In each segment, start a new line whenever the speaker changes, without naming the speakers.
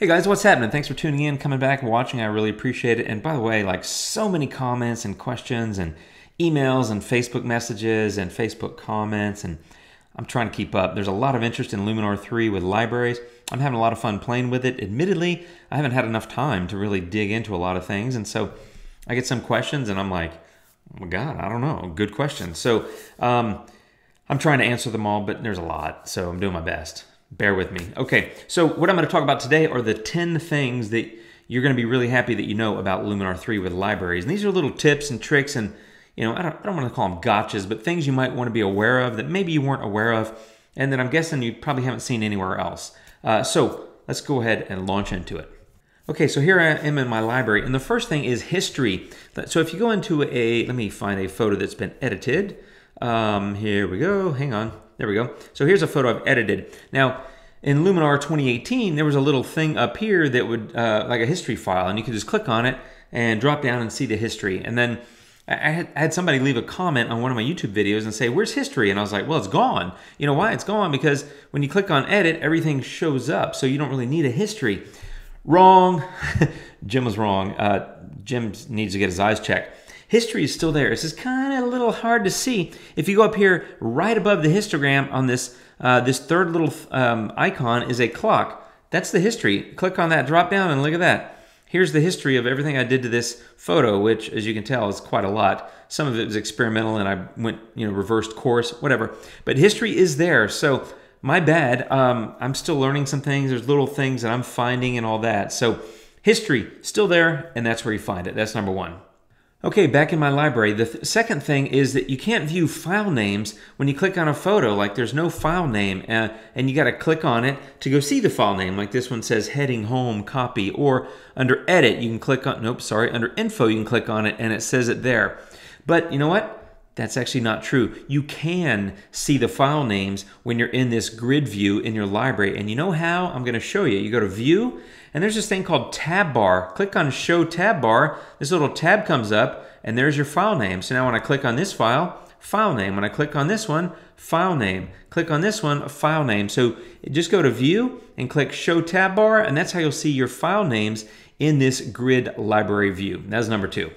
Hey guys, what's happening? Thanks for tuning in, coming back, watching. I really appreciate it. And by the way, like so many comments and questions and emails and Facebook messages and Facebook comments, and I'm trying to keep up. There's a lot of interest in Luminar 3 with libraries. I'm having a lot of fun playing with it. Admittedly, I haven't had enough time to really dig into a lot of things, and so I get some questions, and I'm like, oh my God, I don't know. Good question. So um, I'm trying to answer them all, but there's a lot, so I'm doing my best bear with me. Okay, so what I'm going to talk about today are the 10 things that you're going to be really happy that you know about Luminar 3 with libraries. And these are little tips and tricks and, you know, I don't, I don't want to call them gotchas, but things you might want to be aware of that maybe you weren't aware of and that I'm guessing you probably haven't seen anywhere else. Uh, so let's go ahead and launch into it. Okay, so here I am in my library, and the first thing is history. So if you go into a, let me find a photo that's been edited. Um, here we go, hang on. There we go. So here's a photo I've edited. Now, in Luminar 2018, there was a little thing up here that would, uh, like a history file, and you could just click on it and drop down and see the history. And then I had, I had, somebody leave a comment on one of my YouTube videos and say, Where's history? And I was like, Well, it's gone. You know why? It's gone because when you click on edit, everything shows up. So you don't really need a history. Wrong. Jim was wrong. Uh, Jim needs to get his eyes checked history is still there. It's just kind of a little hard to see. If you go up here right above the histogram on this, uh, this third little um, icon is a clock. That's the history. Click on that drop down and look at that. Here's the history of everything I did to this photo, which as you can tell is quite a lot. Some of it was experimental and I went, you know, reversed course, whatever. But history is there. So my bad. Um, I'm still learning some things. There's little things that I'm finding and all that. So history still there and that's where you find it. That's number one. Okay, back in my library, the th second thing is that you can't view file names when you click on a photo. Like there's no file name, uh, and you got to click on it to go see the file name. Like this one says heading home copy, or under edit, you can click on, nope, sorry, under info, you can click on it and it says it there. But you know what? That's actually not true. You can see the file names when you're in this grid view in your library. And you know how? I'm going to show you. You go to View, and there's this thing called Tab Bar. Click on Show Tab Bar. This little tab comes up, and there's your file name. So now when I click on this file, file name. When I click on this one, file name. Click on this one, file name. So just go to View and click Show Tab Bar, and that's how you'll see your file names in this grid library view. That's number two.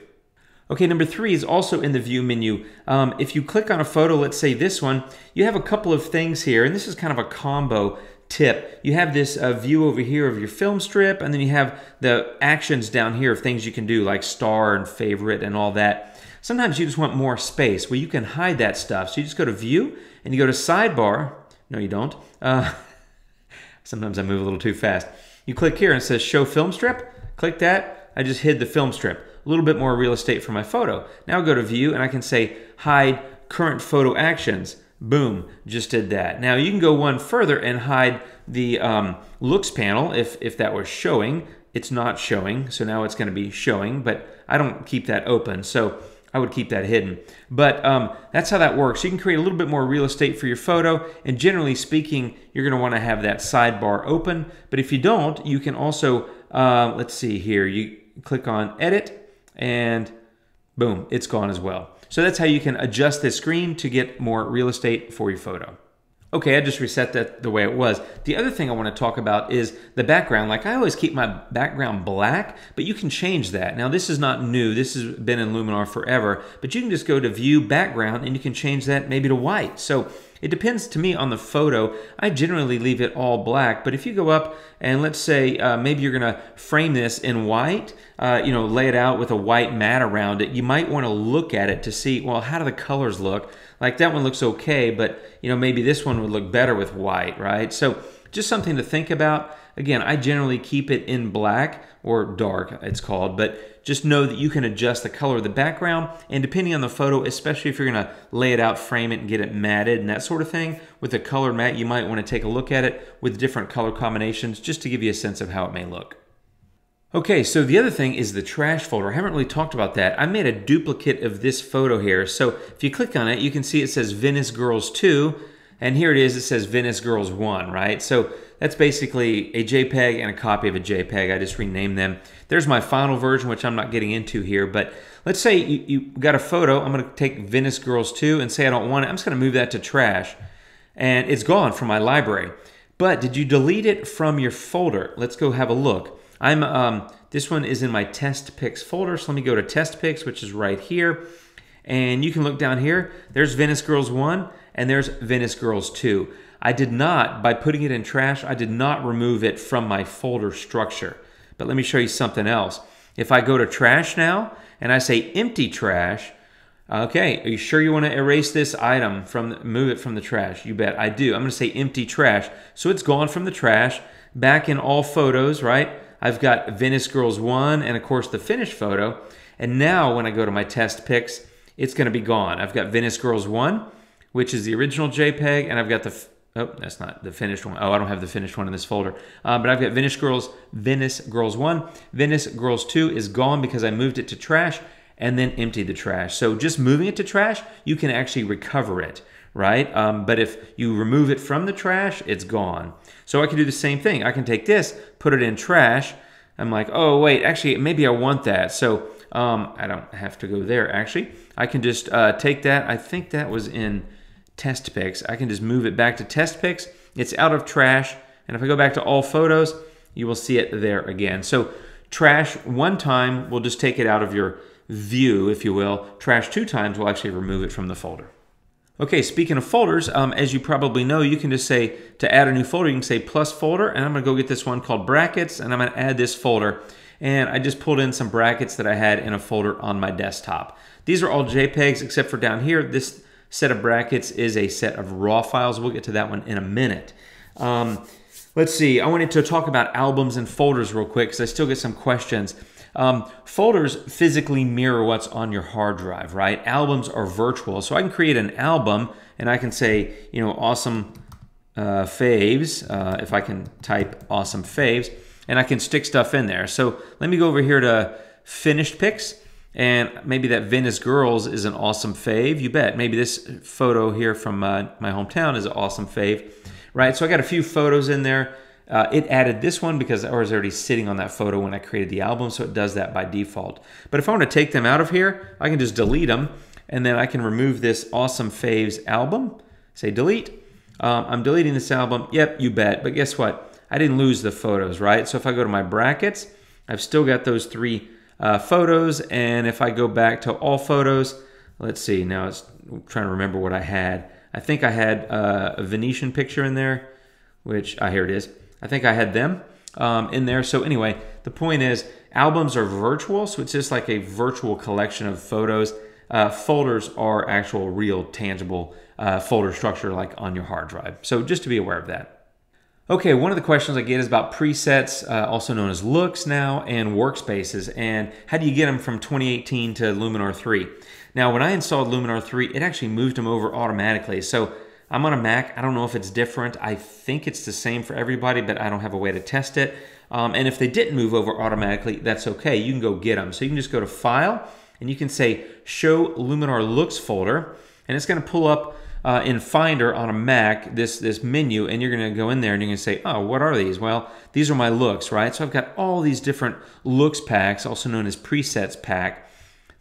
Okay, number three is also in the view menu. Um, if you click on a photo, let's say this one, you have a couple of things here, and this is kind of a combo tip. You have this uh, view over here of your film strip, and then you have the actions down here of things you can do like star and favorite and all that. Sometimes you just want more space where you can hide that stuff. So you just go to view and you go to sidebar. No, you don't. Uh, sometimes I move a little too fast. You click here and it says show film strip. Click that. I just hid the film strip a little bit more real estate for my photo. Now go to view and I can say hide current photo actions. Boom, just did that. Now you can go one further and hide the um, looks panel if, if that was showing. It's not showing, so now it's going to be showing, but I don't keep that open, so I would keep that hidden. But um, that's how that works. You can create a little bit more real estate for your photo, and generally speaking, you're going to want to have that sidebar open. But if you don't, you can also, uh, let's see here, you click on Edit, and boom, it's gone as well. So that's how you can adjust this screen to get more real estate for your photo. Okay, I just reset that the way it was. The other thing I want to talk about is the background. Like I always keep my background black, but you can change that. Now this is not new. This has been in Luminar forever, but you can just go to view background and you can change that maybe to white. So it depends to me on the photo. I generally leave it all black, but if you go up and let's say uh, maybe you're gonna frame this in white, uh, you know, lay it out with a white mat around it, you might wanna look at it to see, well, how do the colors look? Like that one looks okay, but you know, maybe this one would look better with white, right? So just something to think about. Again, I generally keep it in black or dark, it's called, but just know that you can adjust the color of the background and depending on the photo, especially if you're gonna lay it out, frame it, and get it matted and that sort of thing, with a colored mat, you might wanna take a look at it with different color combinations just to give you a sense of how it may look. Okay, so the other thing is the trash folder. I haven't really talked about that. I made a duplicate of this photo here. So if you click on it, you can see it says Venice Girls 2, and here it is, it says Venice Girls 1, right? So that's basically a JPEG and a copy of a JPEG. I just renamed them. There's my final version, which I'm not getting into here, but let's say you, you got a photo. I'm gonna take Venice Girls 2 and say I don't want it. I'm just gonna move that to trash, and it's gone from my library. But did you delete it from your folder? Let's go have a look. I'm um, this one is in my test pics folder. So let me go to test pics, which is right here. And you can look down here. There's Venice Girls 1 and there's Venice Girls 2. I did not, by putting it in trash, I did not remove it from my folder structure. But let me show you something else. If I go to trash now and I say empty trash, okay, are you sure you want to erase this item from, move it from the trash? You bet, I do. I'm going to say empty trash. So it's gone from the trash, back in all photos, right? I've got Venice Girls 1 and of course the finished photo. And now when I go to my test pics, it's going to be gone. I've got Venice Girls 1, which is the original JPEG, and I've got the Oh, that's not the finished one. Oh, I don't have the finished one in this folder. Uh, but I've got Venice Girls, Venice Girls 1. Venice Girls 2 is gone because I moved it to trash and then emptied the trash. So just moving it to trash, you can actually recover it, right? Um, but if you remove it from the trash, it's gone. So I can do the same thing. I can take this, put it in trash. I'm like, oh, wait, actually, maybe I want that. So um, I don't have to go there, actually. I can just uh, take that. I think that was in test pics. I can just move it back to test pics. It's out of trash. And if I go back to all photos, you will see it there again. So trash one time will just take it out of your view, if you will. Trash two times will actually remove it from the folder. Okay, speaking of folders, um, as you probably know, you can just say to add a new folder, you can say plus folder, and I'm gonna go get this one called brackets, and I'm gonna add this folder. And I just pulled in some brackets that I had in a folder on my desktop. These are all JPEGs except for down here. This set of brackets is a set of raw files. We'll get to that one in a minute. Um, let's see, I wanted to talk about albums and folders real quick because I still get some questions. Um, folders physically mirror what's on your hard drive, right? Albums are virtual. So I can create an album and I can say, you know, awesome uh, faves, uh, if I can type awesome faves, and I can stick stuff in there. So let me go over here to finished pics and maybe that Venice Girls is an awesome fave. You bet. Maybe this photo here from uh, my hometown is an awesome fave, right? So I got a few photos in there. Uh, it added this one because I was already sitting on that photo when I created the album, so it does that by default. But if I want to take them out of here, I can just delete them, and then I can remove this awesome faves album. Say delete. Um, I'm deleting this album. Yep, you bet. But guess what? I didn't lose the photos, right? So if I go to my brackets, I've still got those three uh, photos. And if I go back to all photos, let's see, now it's I'm trying to remember what I had. I think I had uh, a Venetian picture in there, which, ah, here it is. I think I had them um, in there. So anyway, the point is albums are virtual, so it's just like a virtual collection of photos. Uh, folders are actual, real, tangible uh, folder structure like on your hard drive. So just to be aware of that. Okay, one of the questions I get is about presets, uh, also known as looks now, and workspaces, and how do you get them from 2018 to Luminar 3? Now, when I installed Luminar 3, it actually moved them over automatically. So I'm on a Mac. I don't know if it's different. I think it's the same for everybody, but I don't have a way to test it. Um, and if they didn't move over automatically, that's okay. You can go get them. So you can just go to File, and you can say Show Luminar Looks folder, and it's going to pull up uh, in Finder on a Mac this this menu, and you're going to go in there and you're going to say, oh, what are these? Well, these are my looks, right? So I've got all these different looks packs, also known as presets pack.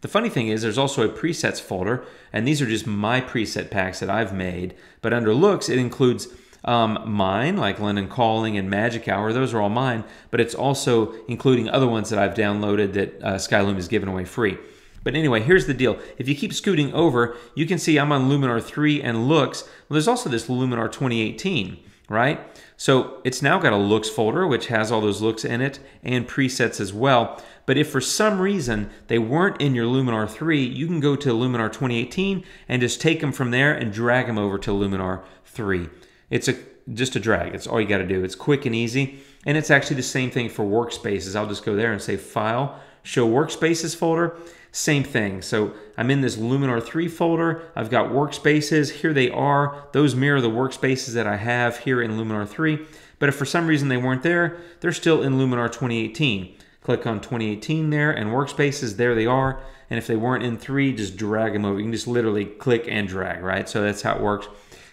The funny thing is, there's also a presets folder, and these are just my preset packs that I've made. But under looks, it includes um, mine, like London Calling and Magic Hour. Those are all mine, but it's also including other ones that I've downloaded that uh, Skylum has given away free. But anyway, here's the deal. If you keep scooting over, you can see I'm on Luminar 3 and looks. Well, there's also this Luminar 2018, right? So it's now got a looks folder, which has all those looks in it and presets as well. But if for some reason they weren't in your Luminar 3, you can go to Luminar 2018 and just take them from there and drag them over to Luminar 3. It's a just a drag. It's all you got to do. It's quick and easy. And it's actually the same thing for workspaces. I'll just go there and say File, Show Workspaces folder same thing. So I'm in this Luminar 3 folder. I've got workspaces. Here they are. Those mirror the workspaces that I have here in Luminar 3. But if for some reason they weren't there, they're still in Luminar 2018. Click on 2018 there and workspaces, there they are. And if they weren't in 3, just drag them over. You can just literally click and drag, right? So that's how it works.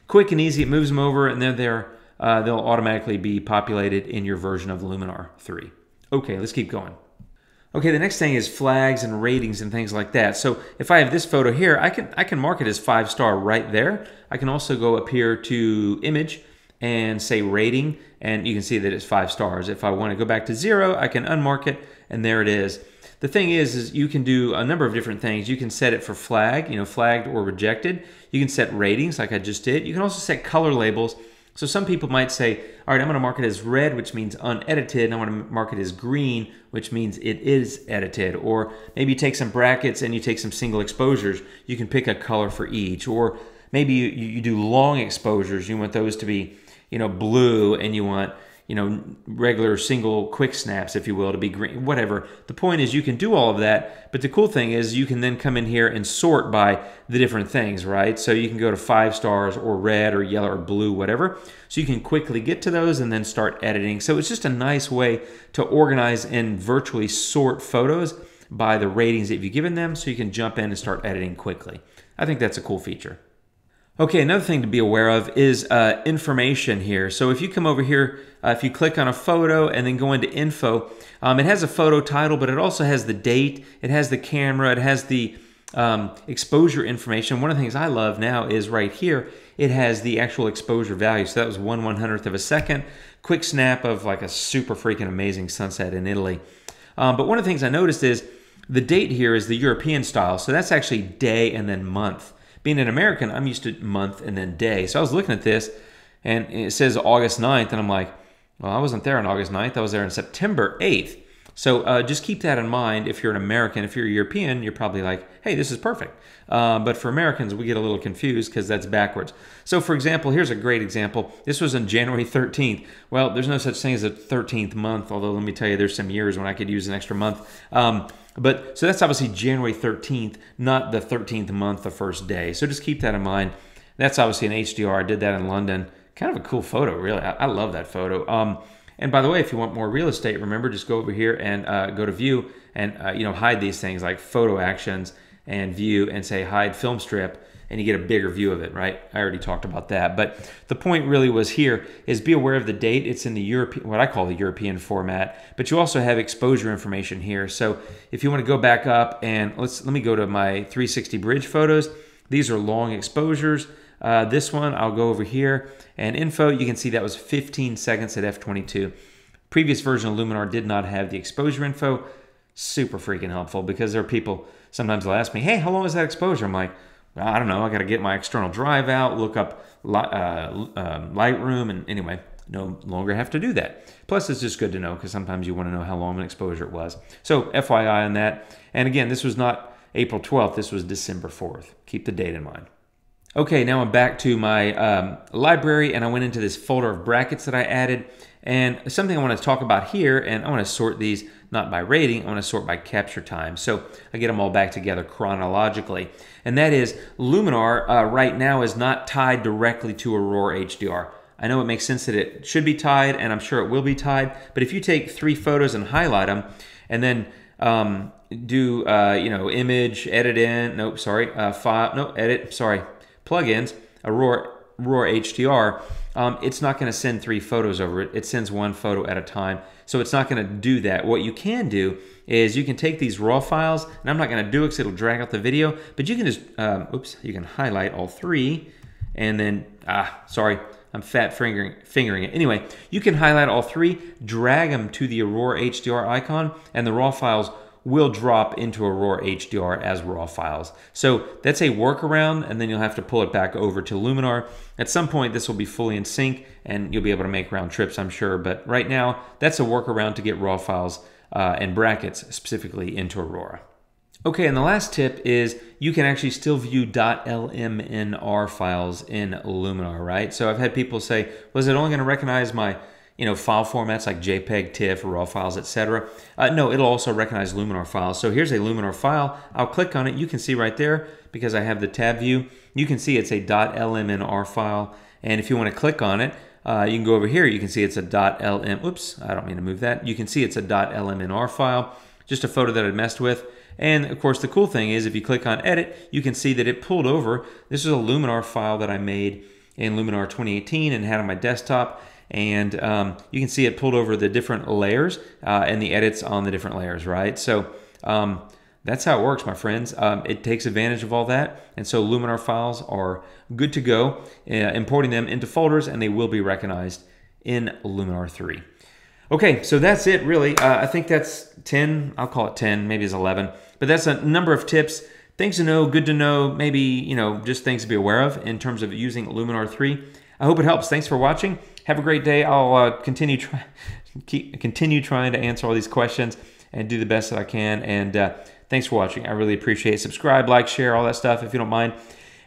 Quick and easy, it moves them over and they're there. Uh, they'll automatically be populated in your version of Luminar 3. Okay, let's keep going. Okay, the next thing is flags and ratings and things like that. So if I have this photo here, I can I can mark it as five star right there. I can also go up here to image and say rating, and you can see that it's five stars. If I want to go back to zero, I can unmark it, and there it is. The thing is, is you can do a number of different things. You can set it for flag, you know, flagged or rejected. You can set ratings like I just did. You can also set color labels. So some people might say, all right, I'm going to mark it as red, which means unedited, and I want to mark it as green, which means it is edited. Or maybe you take some brackets and you take some single exposures. You can pick a color for each. Or maybe you, you do long exposures. You want those to be, you know, blue, and you want you know, regular single quick snaps, if you will, to be green, whatever. The point is you can do all of that, but the cool thing is you can then come in here and sort by the different things, right? So you can go to five stars or red or yellow or blue, whatever. So you can quickly get to those and then start editing. So it's just a nice way to organize and virtually sort photos by the ratings that you've given them so you can jump in and start editing quickly. I think that's a cool feature. Okay, another thing to be aware of is uh, information here. So if you come over here, uh, if you click on a photo and then go into info, um, it has a photo title, but it also has the date, it has the camera, it has the um, exposure information. One of the things I love now is right here, it has the actual exposure value. So that was one one hundredth of a second. Quick snap of like a super freaking amazing sunset in Italy. Um, but one of the things I noticed is the date here is the European style. So that's actually day and then month being an American, I'm used to month and then day. So I was looking at this and it says August 9th, and I'm like, well, I wasn't there on August 9th. I was there on September 8th. So uh, just keep that in mind. If you're an American, if you're a European, you're probably like, hey, this is perfect. Uh, but for Americans, we get a little confused because that's backwards. So, for example, here's a great example. This was on January 13th. Well, there's no such thing as a 13th month, although let me tell you, there's some years when I could use an extra month. Um, but so that's obviously January 13th, not the 13th month, the first day. So just keep that in mind. That's obviously an HDR. I did that in London. Kind of a cool photo, really. I, I love that photo. Um, and by the way, if you want more real estate, remember just go over here and uh, go to View and uh, you know hide these things like photo actions and View and say hide film strip and you get a bigger view of it, right? I already talked about that. But the point really was here is be aware of the date. It's in the European, what I call the European format, but you also have exposure information here. So if you want to go back up and let's, let me go to my 360 bridge photos. These are long exposures. Uh, this one, I'll go over here and info, you can see that was 15 seconds at f22. Previous version of Luminar did not have the exposure info. Super freaking helpful because there are people, sometimes they'll ask me, hey, how long is that exposure? I'm like, I don't know, I got to get my external drive out, look up uh, uh, Lightroom, and anyway, no longer have to do that. Plus, it's just good to know because sometimes you want to know how long an exposure it was. So, FYI on that. And again, this was not April 12th, this was December 4th. Keep the date in mind. Okay, now I'm back to my um, library and I went into this folder of brackets that I added. And something I want to talk about here, and I want to sort these not by rating, I want to sort by capture time. So I get them all back together chronologically. And that is Luminar uh, right now is not tied directly to Aurora HDR. I know it makes sense that it should be tied, and I'm sure it will be tied. But if you take three photos and highlight them, and then um, do uh, you know image edit in, nope, sorry, uh, file, no edit, sorry, plugins, Aurora Aurora HDR, um, it's not going to send three photos over it. It sends one photo at a time. So it's not going to do that. What you can do is you can take these raw files, and I'm not going to do it because it'll drag out the video, but you can just, um, oops, you can highlight all three, and then, ah, sorry, I'm fat fingering, fingering it. Anyway, you can highlight all three, drag them to the Aurora HDR icon, and the raw files will drop into Aurora HDR as raw files. So that's a workaround, and then you'll have to pull it back over to Luminar. At some point, this will be fully in sync, and you'll be able to make round trips, I'm sure. But right now, that's a workaround to get raw files uh, and brackets specifically into Aurora. Okay, and the last tip is you can actually still view .lmnr files in Luminar, right? So I've had people say, was it only going to recognize my you know, file formats like JPEG, TIFF, RAW files, etc. Uh, no, it'll also recognize Luminar files. So here's a Luminar file. I'll click on it. You can see right there, because I have the tab view, you can see it's a .lmnr file. And if you want to click on it, uh, you can go over here. You can see it's a .lm. Oops, I don't mean to move that. You can see it's a .lmnr file, just a photo that I messed with. And of course, the cool thing is if you click on edit, you can see that it pulled over. This is a Luminar file that I made in Luminar 2018 and had on my desktop and um, you can see it pulled over the different layers uh, and the edits on the different layers, right? So um, that's how it works, my friends. Um, it takes advantage of all that. And so Luminar files are good to go, uh, importing them into folders, and they will be recognized in Luminar 3. Okay, so that's it really. Uh, I think that's 10, I'll call it 10, maybe it's 11. But that's a number of tips, things to know, good to know, maybe, you know, just things to be aware of in terms of using Luminar 3. I hope it helps. Thanks for watching. Have a great day. I'll uh, continue try, keep, continue trying to answer all these questions and do the best that I can. And uh, thanks for watching. I really appreciate it. Subscribe, like, share, all that stuff if you don't mind.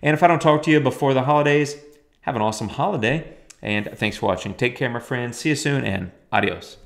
And if I don't talk to you before the holidays, have an awesome holiday. And thanks for watching. Take care, my friends. See you soon, and adios.